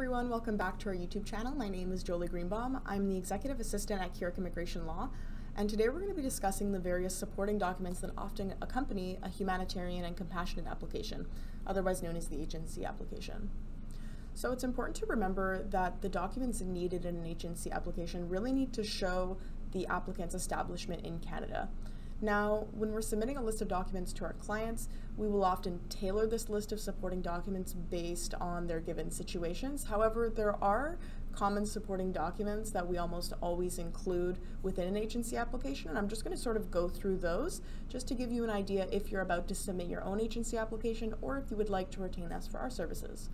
everyone, welcome back to our YouTube channel. My name is Jolie Greenbaum. I'm the Executive Assistant at Keyork Immigration Law, and today we're going to be discussing the various supporting documents that often accompany a humanitarian and compassionate application, otherwise known as the H&C application. So it's important to remember that the documents needed in an H&C application really need to show the applicant's establishment in Canada. Now, when we're submitting a list of documents to our clients, we will often tailor this list of supporting documents based on their given situations. However, there are common supporting documents that we almost always include within an H&C application, and I'm just going to sort of go through those just to give you an idea if you're about to submit your own H&C application or if you would like to retain us for our services.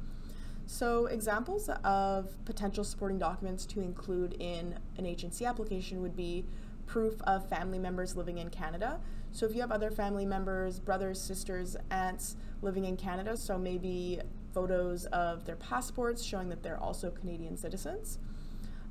So examples of potential supporting documents to include in an H&C application would be proof of family members living in Canada. So if you have other family members, brothers, sisters, aunts living in Canada, so maybe photos of their passports showing that they're also Canadian citizens.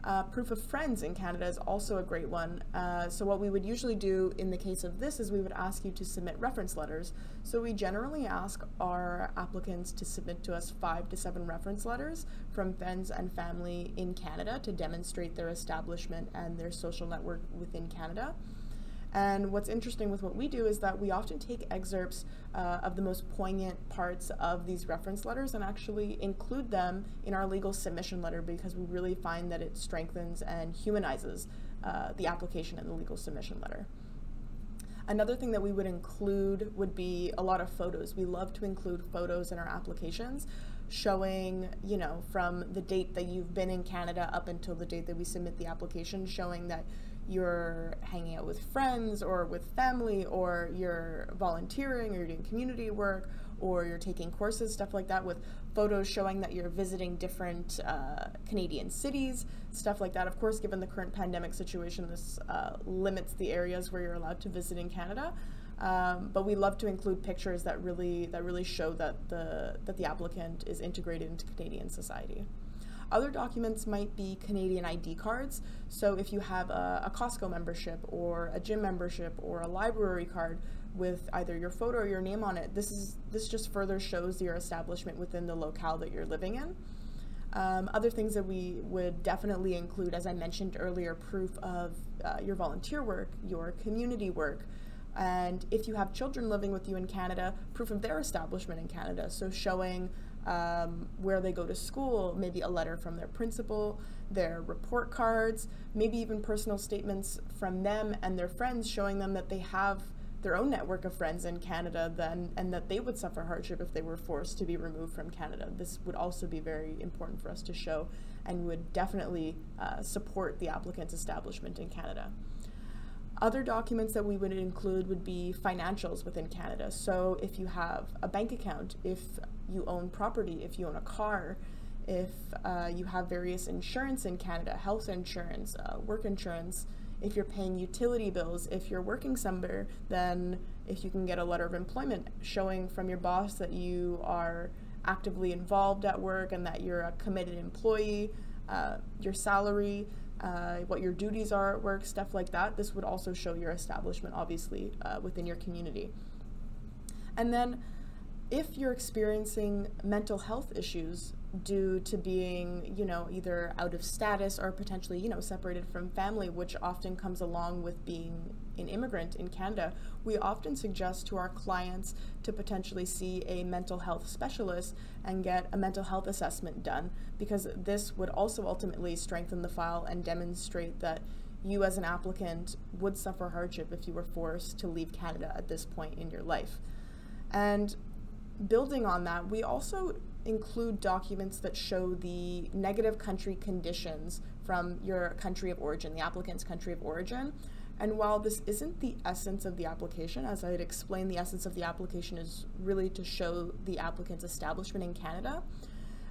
Uh, proof of friends in Canada is also a great one. Uh, so what we would usually do in the case of this is we would ask you to submit reference letters. So we generally ask our applicants to submit to us five to seven reference letters from friends and family in Canada to demonstrate their establishment and their social network within Canada. And what's interesting with what we do is that we often take excerpts uh, of the most poignant parts of these reference letters and actually include them in our legal submission letter because we really find that it strengthens and humanizes uh, the application and the legal submission letter. Another thing that we would include would be a lot of photos. We love to include photos in our applications showing, you know, from the date that you've been in Canada up until the date that we submit the application, showing that you're hanging out with friends or with family or you're volunteering or you're doing community work or you're taking courses, stuff like that, with photos showing that you're visiting different uh, Canadian cities, stuff like that. Of course, given the current pandemic situation, this uh, limits the areas where you're allowed to visit in Canada. Um, but we love to include pictures that really that really show that the that the applicant is integrated into Canadian society. Other documents might be Canadian ID cards. So if you have a, a, Costco membership or a gym membership or a library card with either your photo or your name on it, this is this just further shows your establishment within the locale that you're living in. Um, other things that we would definitely include, as I mentioned earlier, proof of uh, your volunteer work, your community work, and if you have children living with you in Canada, proof of their establishment in Canada. So showing um, where they go to school, maybe a letter from their principal, their report cards, maybe even personal statements from them and their friends showing them that they have their own network of friends in Canada then and that they would suffer hardship if they were forced to be removed from Canada. This would also be very important for us to show and would definitely uh, support the applicant's establishment in Canada. Other documents that we would include would be financials within Canada. So if you have a bank account, if you own property, if you own a car, if uh, you have various insurance in Canada, health insurance, uh, work insurance, if you're paying utility bills, if you're working somewhere, then if you can get a letter of employment showing from your boss that you are actively involved at work and that you're a committed employee, uh, your salary, uh, what your duties are at work, stuff like that. This would also show your establishment, obviously, uh, within your community. And then if you're experiencing mental health issues due to being, you know, either out of status or potentially, you know, separated from family, which often comes along with being an immigrant in Canada, we often suggest to our clients to potentially see a mental health specialist and get a mental health assessment done because this would also ultimately strengthen the file and demonstrate that you as an applicant would suffer hardship if you were forced to leave Canada at this point in your life. And building on that, we also include documents that show the negative country conditions from your country of origin, the applicant's country of origin. And while this isn't the essence of the application, as I had explained, the essence of the application is really to show the applicant's establishment in Canada,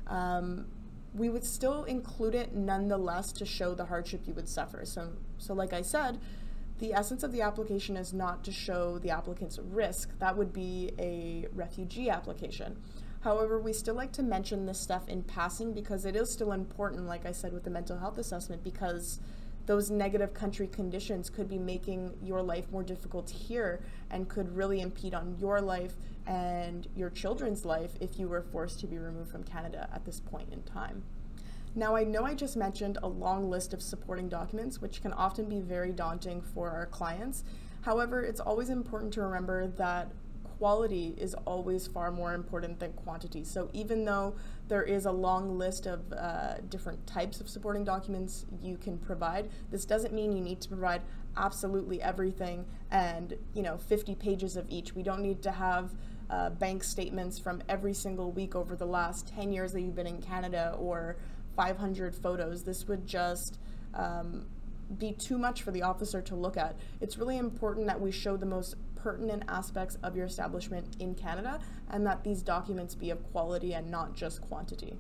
um, we would still include it nonetheless to show the hardship you would suffer. So, so like I said, the essence of the application is not to show the applicant's risk. That would be a refugee application. However, we still like to mention this stuff in passing because it is still important, like I said with the mental health assessment, because those negative country conditions could be making your life more difficult here and could really impede on your life and your children's life if you were forced to be removed from Canada at this point in time. Now, I know I just mentioned a long list of supporting documents, which can often be very daunting for our clients. However, it's always important to remember that quality is always far more important than quantity. So even though there is a long list of uh, different types of supporting documents you can provide, this doesn't mean you need to provide absolutely everything and you know 50 pages of each. We don't need to have uh, bank statements from every single week over the last 10 years that you've been in Canada or 500 photos. This would just um, be too much for the officer to look at. It's really important that we show the most pertinent aspects of your establishment in Canada and that these documents be of quality and not just quantity.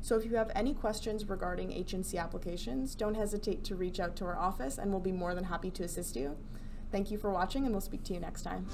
So if you have any questions regarding H&C applications, don't hesitate to reach out to our office and we'll be more than happy to assist you. Thank you for watching and we'll speak to you next time.